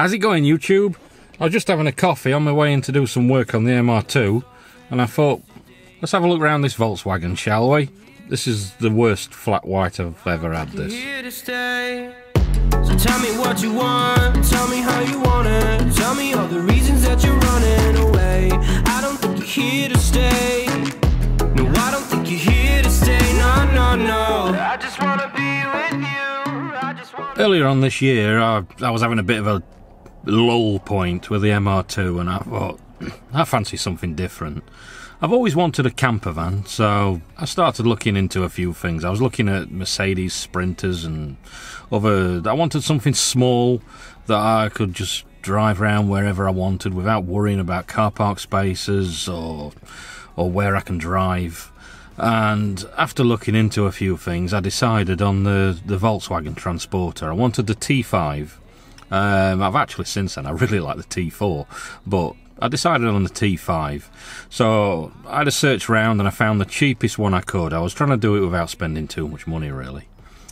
How's it going, YouTube? I was just having a coffee on my way in to do some work on the MR2, and I thought, let's have a look around this Volkswagen, shall we? This is the worst flat white I've ever had this. Here to stay. So tell me what you want, tell me how you want it. Tell me all the reasons that you're running away. I don't think you're here to stay. No, I don't think you're here to stay. No, no, no. I just wanna be with you. I just wanna Earlier on this year, I, I was having a bit of a lull point with the MR2, and I thought, I fancy something different. I've always wanted a camper van, so I started looking into a few things. I was looking at Mercedes Sprinters and other. I wanted something small that I could just drive around wherever I wanted without worrying about car park spaces or or where I can drive. And after looking into a few things, I decided on the, the Volkswagen Transporter. I wanted the T5. Um, I've actually since then I really like the T4, but I decided on the T5. So I had a search round and I found the cheapest one I could. I was trying to do it without spending too much money, really.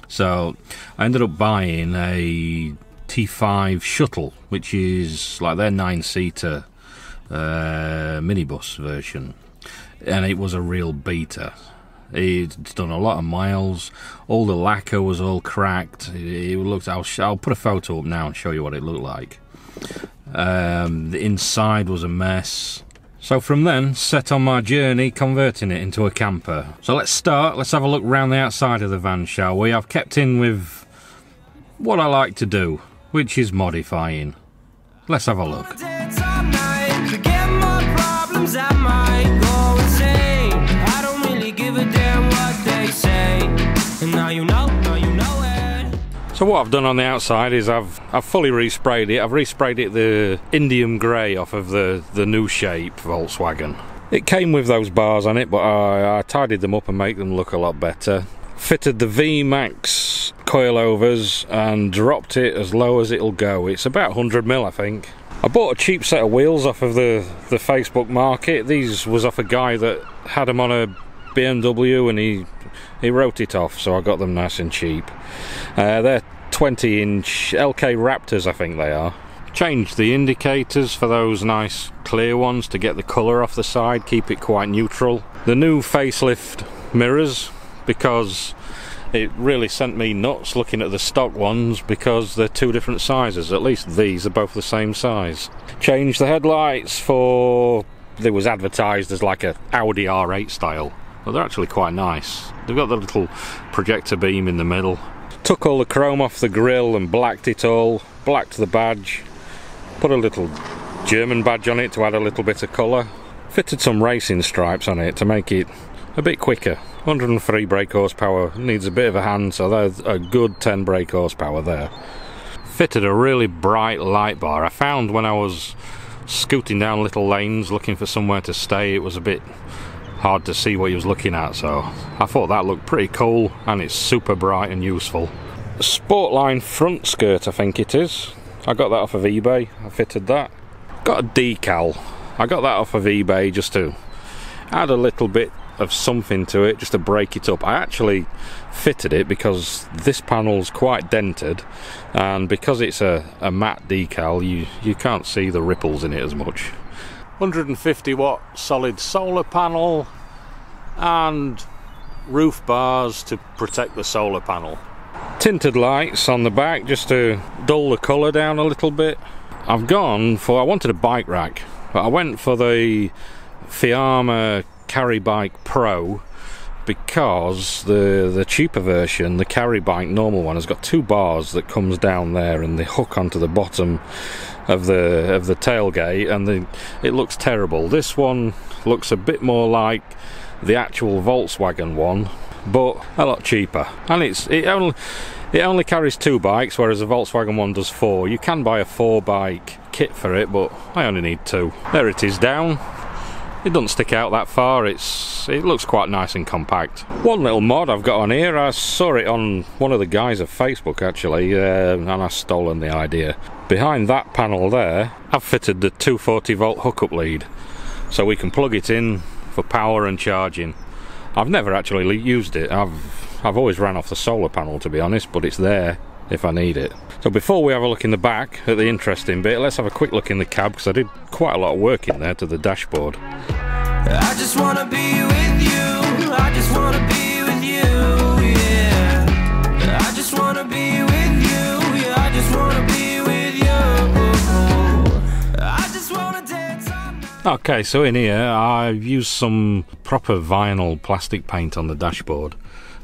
So I ended up buying a T5 shuttle, which is like their nine seater uh, minibus version, and it was a real beater. It's done a lot of miles. All the lacquer was all cracked. It, looked. I'll, I'll put a photo up now and show you what it looked like. Um, the inside was a mess. So from then, set on my journey converting it into a camper. So let's start. Let's have a look round the outside of the van, shall we? I've kept in with what I like to do, which is modifying. Let's have a look. Now you know, now you know it. So what I've done on the outside is I've I've fully resprayed it. I've resprayed it the indium grey off of the the new shape Volkswagen. It came with those bars on it, but I, I tidied them up and make them look a lot better. Fitted the V-Maxx coilovers and dropped it as low as it'll go. It's about 100 mil, I think. I bought a cheap set of wheels off of the the Facebook market. These was off a guy that had them on a BMW and he he wrote it off, so I got them nice and cheap. Uh, they're 20 inch LK Raptors, I think they are. Changed the indicators for those nice clear ones to get the colour off the side, keep it quite neutral. The new facelift mirrors, because it really sent me nuts looking at the stock ones because they're two different sizes. At least these are both the same size. Changed the headlights for. They was advertised as like a Audi R8 style, but they're actually quite nice. They've got the little projector beam in the middle. Took all the chrome off the grille and blacked it all. Blacked the badge. Put a little German badge on it to add a little bit of colour. Fitted some racing stripes on it to make it a bit quicker. 103 brake horsepower needs a bit of a hand, so there's a good 10 brake horsepower there. Fitted a really bright light bar. I found when I was scooting down little lanes looking for somewhere to stay, it was a bit hard to see what he was looking at, so I thought that looked pretty cool and it's super bright and useful. Sportline front skirt, I think it is. I got that off of eBay. I fitted that. Got a decal. I got that off of eBay just to add a little bit of something to it just to break it up. I actually fitted it because this panel's quite dented and because it's a, a matte decal you, you can't see the ripples in it as much. 150 watt solid solar panel and roof bars to protect the solar panel. Tinted lights on the back just to dull the colour down a little bit. I've gone for, I wanted a bike rack, but I went for the Fiamma Carry Bike Pro because the the cheaper version, the Carry Bike normal one, has got two bars that comes down there and they hook onto the bottom of the of the tailgate, and the, it looks terrible. This one looks a bit more like the actual Volkswagen one, but a lot cheaper, and it's it only. It only carries two bikes, whereas the Volkswagen one does four. You can buy a four bike kit for it, but I only need two. There it is down. It doesn't stick out that far. It's it looks quite nice and compact. One little mod I've got on here. I saw it on one of the guys of Facebook actually, uh, and I've stolen the idea. Behind that panel there, I've fitted the 240 volt hookup lead, so we can plug it in for power and charging. I've never actually used it. I've I've always ran off the solar panel to be honest, but it's there if I need it. So before we have a look in the back at the interesting bit, let's have a quick look in the cab because I did quite a lot of work in there to the dashboard. I just wanna be with you. I just wanna be with you. Yeah. I just wanna be with you. Yeah. I just wanna be with you. I just wanna dance. Okay, so in here I've used some proper vinyl plastic paint on the dashboard.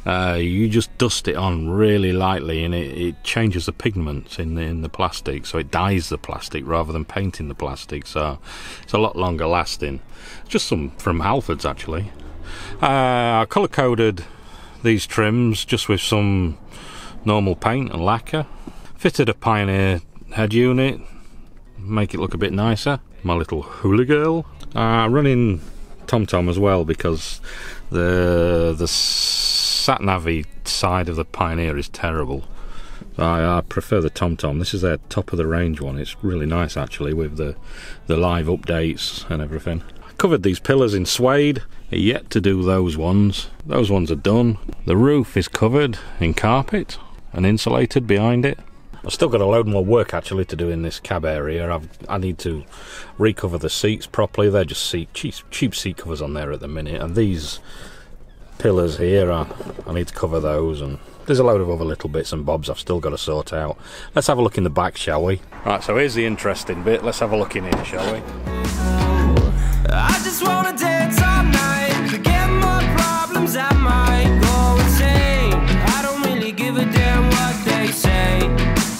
Uh, you just dust it on really lightly and it, it changes the pigments in the, in the plastic, so it dyes the plastic rather than painting the plastic. So it's a lot longer lasting. Just some from Halfords actually. Uh, I colour coded these trims just with some normal paint and lacquer. Fitted a Pioneer head unit, make it look a bit nicer. My little hula girl. Uh, running TomTom as well because the the sat navy side of the Pioneer is terrible. I, I prefer the TomTom. This is their top of the range one. It's really nice actually with the the live updates and everything. I covered these pillars in suede. Yet to do those ones. Those ones are done. The roof is covered in carpet and insulated behind it. I've still got a load more work actually to do in this cab area. I've, I need to recover the seats properly. They're just seat, cheap, cheap seat covers on there at the minute, and these pillars here, I, I need to cover those. And there's a load of other little bits and bobs I've still got to sort out. Let's have a look in the back, shall we? Right, so here's the interesting bit. Let's have a look in here, shall we? I just wanna dance all night. Forget my problems, I might go insane. I don't really give a damn what they say.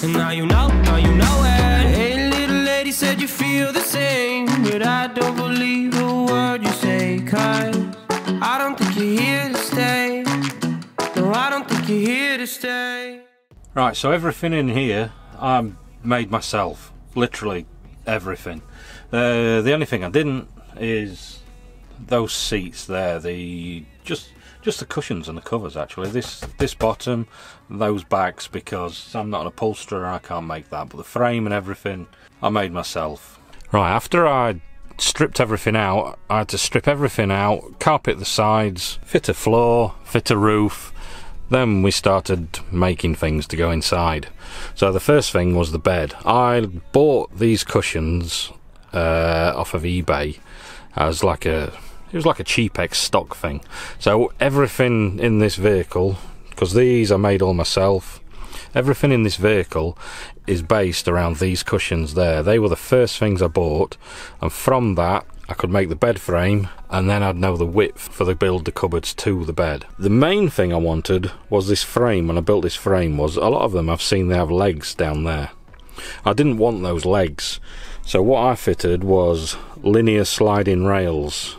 And now you know, now you know it. Hey, little lady said you feel the same. Stay. Right, so everything in here I made myself, literally everything. Uh, the only thing I didn't is those seats there. The just just the cushions and the covers actually. This this bottom, those backs because I'm not an upholsterer, I can't make that. But the frame and everything I made myself. Right after I stripped everything out, I had to strip everything out, carpet the sides, fit a floor, fit a roof. Then we started making things to go inside. So the first thing was the bed. I bought these cushions uh, off of eBay as like a it was like a cheap ex stock thing. So everything in this vehicle, because these I made all myself, everything in this vehicle is based around these cushions there. They were the first things I bought, and from that I could make the bed frame, and then I'd know the width for the build the cupboards to the bed. The main thing I wanted was this frame. When I built this frame, was a lot of them I've seen they have legs down there. I didn't want those legs, so what I fitted was linear sliding rails,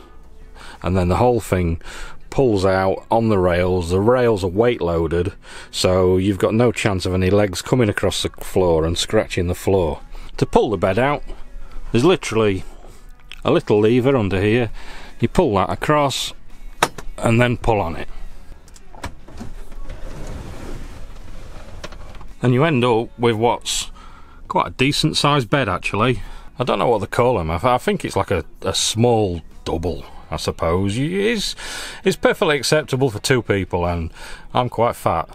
and then the whole thing pulls out on the rails. The rails are weight loaded, so you've got no chance of any legs coming across the floor and scratching the floor. To pull the bed out, there's literally a little lever under here. You pull that across and then pull on it. And you end up with what's quite a decent sized bed actually. I don't know what they call them. I, think it's like a, a small double, I suppose. It's, it's perfectly acceptable for two people, and I'm quite fat.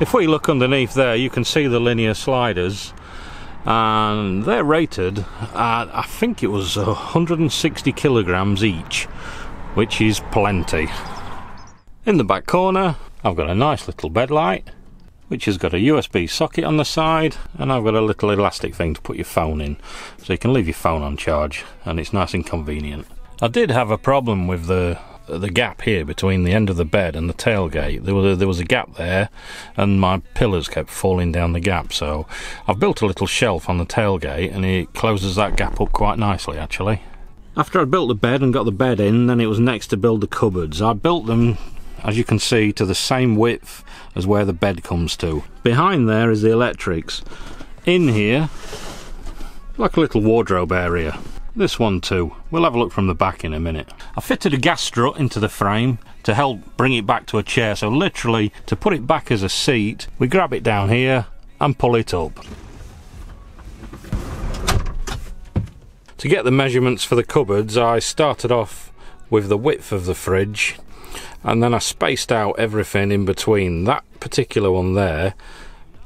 If we look underneath there, you can see the linear sliders, and they're rated at, I think it was 160 kilograms each, which is plenty. In the back corner, I've got a nice little bed light which has got a USB socket on the side and I've got a little elastic thing to put your phone in so you can leave your phone on charge and it's nice and convenient. I did have a problem with the the gap here between the end of the bed and the tailgate. There was a, there was a gap there and my pillars kept falling down the gap so I've built a little shelf on the tailgate and it closes that gap up quite nicely actually. After I built the bed and got the bed in, then it was next to build the cupboards. I built them as you can see to the same width as where the bed comes to. Behind there is the electrics. In here, like a little wardrobe area. This one too. We'll have a look from the back in a minute. I fitted a gas strut into the frame to help bring it back to a chair. So literally, to put it back as a seat, we grab it down here and pull it up. To get the measurements for the cupboards, I started off with the width of the fridge and then I spaced out everything in between that particular one there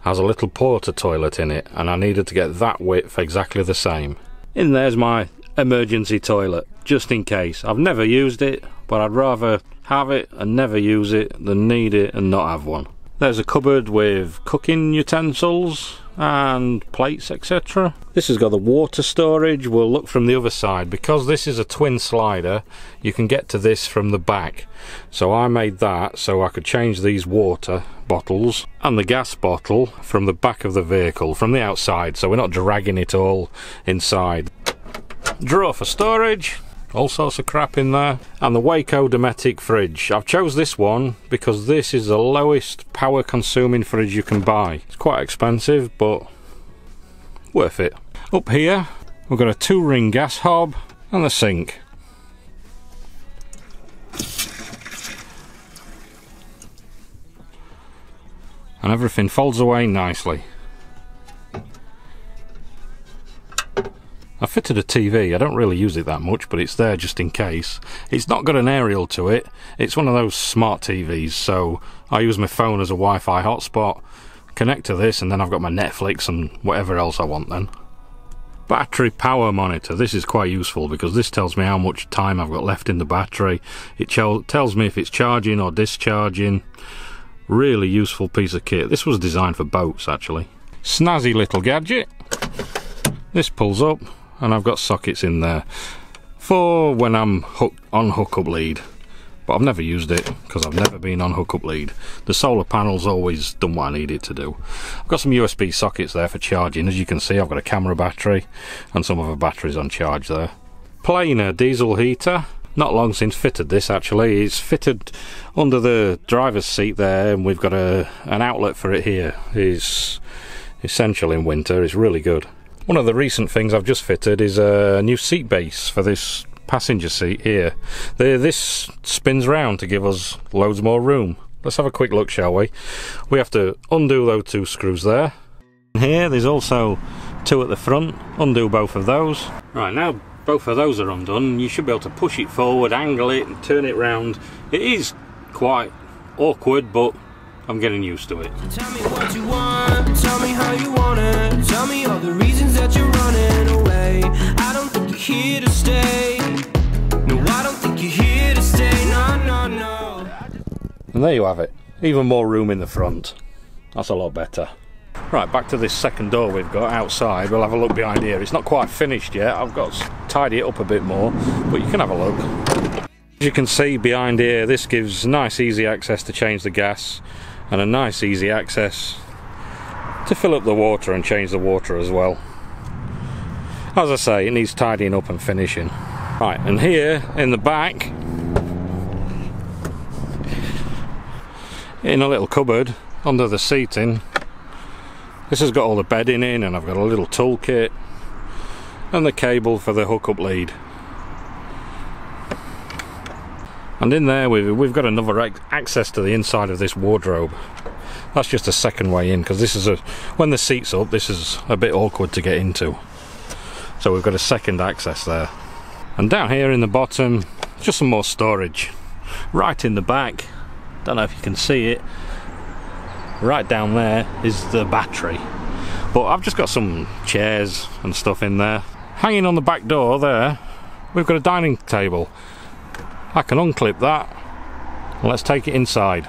has a little porter toilet in it and I needed to get that width exactly the same. In there's my emergency toilet, just in case. I've never used it, but I'd rather have it and never use it than need it and not have one. There's a cupboard with cooking utensils and plates etc. This has got the water storage, we'll look from the other side. Because this is a twin slider, you can get to this from the back. So I made that so I could change these water bottles and the gas bottle from the back of the vehicle, from the outside, so we're not dragging it all inside. Drawer for storage, all sorts of crap in there. And the Waeco Dometic fridge. I've chose this one because this is the lowest power consuming fridge you can buy. It's quite expensive but worth it. Up here we've got a two ring gas hob and the sink. And everything folds away nicely I fitted a TV. I don't really use it that much, but it's there just in case. It's not got an aerial to it. It's one of those smart TVs, so I use my phone as a Wi-Fi hotspot, connect to this, and then I've got my Netflix and whatever else I want then. Battery power monitor. This is quite useful because this tells me how much time I've got left in the battery. It tells me if it's charging or discharging. Really useful piece of kit. This was designed for boats actually. Snazzy little gadget. This pulls up, and I've got sockets in there for when I'm hook on hookup lead. But I've never used it because I've never been on hookup lead. The solar panel's always done what I need it to do. I've got some USB sockets there for charging. As you can see I've got a camera battery and some other batteries on charge there. Planar diesel heater. Not long since fitted this actually. It's fitted under the driver's seat there and we've got a an outlet for it here. It's essential in winter. It's really good one of the recent things I've just fitted is a new seat base for this passenger seat here. The, this spins round to give us loads more room. Let's have a quick look, shall we? We have to undo those two screws there. Here, there's also two at the front. Undo both of those. Right, now both of those are undone. You should be able to push it forward, angle it, and turn it round. It is quite awkward, but I'm getting used to it. And there you have it. Even more room in the front. That's a lot better. Right, back to this second door we've got outside. We'll have a look behind here. It's not quite finished yet. I've got to tidy it up a bit more, but you can have a look. As you can see behind here, this gives nice easy access to change the gas and a nice easy access to fill up the water and change the water as well. As I say, it needs tidying up and finishing. Right, and here in the back, in a little cupboard under the seating, this has got all the bedding in and I've got a little toolkit and the cable for the hookup lead. And in there we've, we've got another access to the inside of this wardrobe. That's just a second way in because this is a when the seat's up this is a bit awkward to get into. So we've got a second access there. And down here in the bottom just some more storage. Right in the back, don't know if you can see it, right down there is the battery. But I've just got some chairs and stuff in there. Hanging on the back door there, we've got a dining table. I can unclip that. Let's take it inside.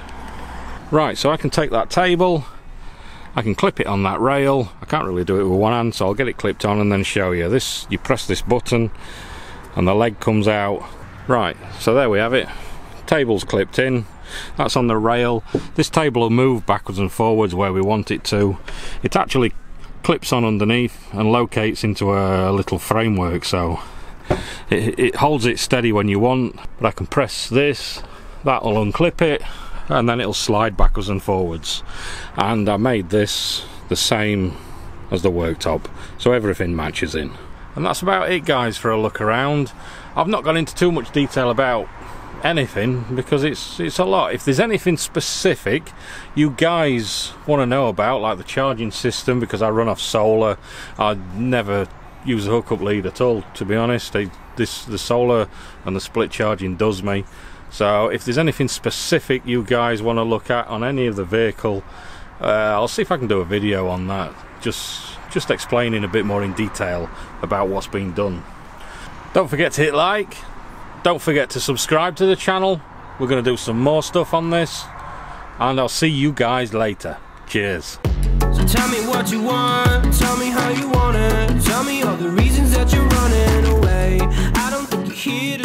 Right so I can take that table. I can clip it on that rail. I can't really do it with one hand so I'll get it clipped on and then show you. This you press this button and the leg comes out. Right so there we have it. Table's clipped in that's on the rail. This table will move backwards and forwards where we want it to. It actually clips on underneath and locates into a little framework so it, it holds it steady when you want. But I can press this that'll unclip it and then it'll slide backwards and forwards. And I made this the same as the worktop so everything matches in. And that's about it guys for a look around. I've not gone into too much detail about anything because it's it's a lot if there's anything specific you guys want to know about like the charging system because I run off solar I never use a hookup lead at all to be honest this the solar and the split charging does me so if there's anything specific you guys want to look at on any of the vehicle Uh, I'll see if I can do a video on that. Just just explaining a bit more in detail about what's being done. Don't forget to hit like. Don't forget to subscribe to the channel. We're going to do some more stuff on this. And I'll see you guys later. Cheers. So tell me what you want, tell me how you want it Tell me all the reasons that you're running away I don't think you're here